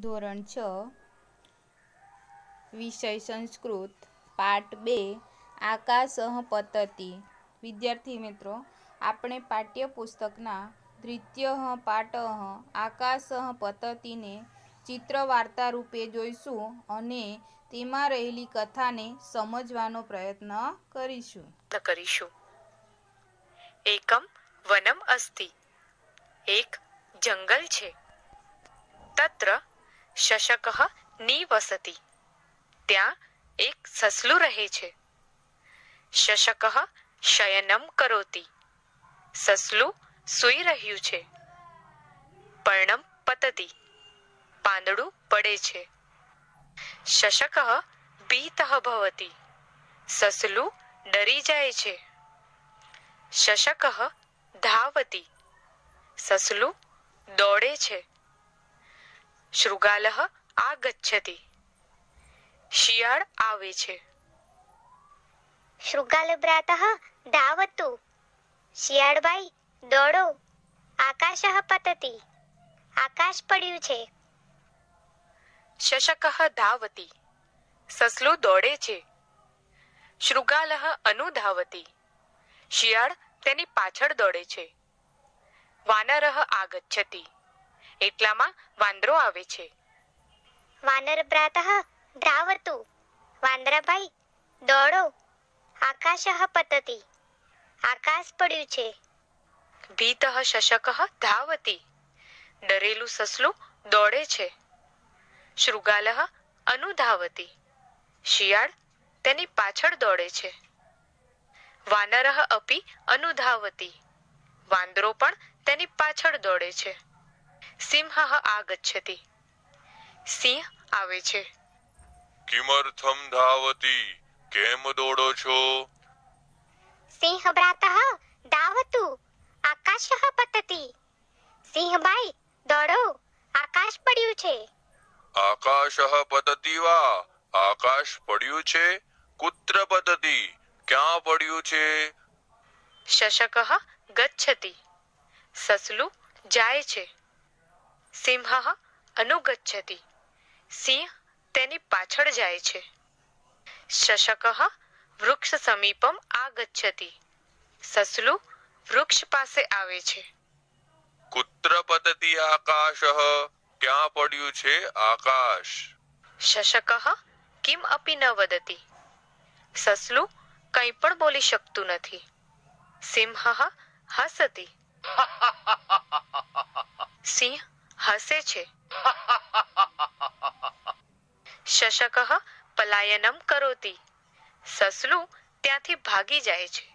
ધોરણ છ, વિષય સંસ્કૃત, પાઠ બે, આકાશ પતતિ. વિદ્યાર્થી મિત્રો, આપણે પાઠ્યપુસ્તકના દ્વિતીય પાઠ આકાશ પતતીને ચિત્ર વાર્તા રૂપે જોઈશું અને તેમાં રહેલી કથાને સમજવાનો પ્રયત્ન કરીશું. કરીશું. એકમ વનમ અસ્તિ. એક જંગલ છે. તત્ર શશક નિવસતિ ત્યાં એક સસલું રહે છે. શશક શયનમ કરોતી. સસલું સૂઈ રહ્યું છે. પર્ણમ પતતી. પાંદડું પડે છે. શશક ભીત ભવતી. સસલું ડરી જાય છે. શશક ધાવતી. સસલું દોડે છે. શૃગાલ આગચ્છતિ. શિયાળ આવે છે. શૃગાલભ્રાતઃ ધાવતુ. શિયાળભાઈ દોડો. આકાશ પતતી. આકાશ પડ્યું છે. શશક ધાવતી. સસલું દોડે છે. શૃગાલ અનુધાવતી. શિયાળ તેની પાછળ દોડે છે. વાનર આગચ્છતિ. એટલામાં વાંદરો આવે છે. વાનર ભ્રાતઃ ધાવતુ વાંદરાભાઈ દોડો. આકાશ પતતી. આકાશ પડ્યું છે. ભીત શશક ધાવતી. ડરેલું સસલું દોડે છે. શૃગાલ અનુધાવતી. શિયાળ તેની પાછળ દોડે છે. વાનર અપી અનુધાવતી. વાંદરો પણ તેની પાછળ દોડે છે. સિંહ આગચ્છતિ. સિંહ આવે છે. કિમર્થમ ધાવતી? કેમ દોડો છો? સિંહ ભ્રાતઃ ધાવતુ આકાશ સિંહ ભાઈ દોડો આકાશ પડ્યું છે. આકાશ પતતિ વા? આકાશ પડ્યું છે? કુત્ર પતતિ ક્યાં પડ્યું છે? શશક ગચ્છતિ. સસલું જાય છે. સિંહ અનુગચ્છતિ. સિંહ તેની પાછળ જાય છે. શશક વૃક્ષ સમીપમ આગચ્છતિ. સસલું વૃક્ષ પાસે આવે છે. કુત્ર પતતી આકાશ ક્યાં પડ્યું છે આકાશ? શશક કિમ અપી ન વદતી. સસલું કંઈ પણ બોલી શકતું નથી. સિંહ હસતી. સિંહ હસે છે. શશક પલાયનમ કરોતી. સસલું ત્યાંથી ભાગી જાય છે.